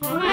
Bye.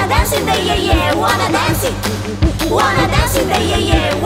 Wanna dance in the yeah yeah, wanna dance it. Wanna dance in the yeah yeah.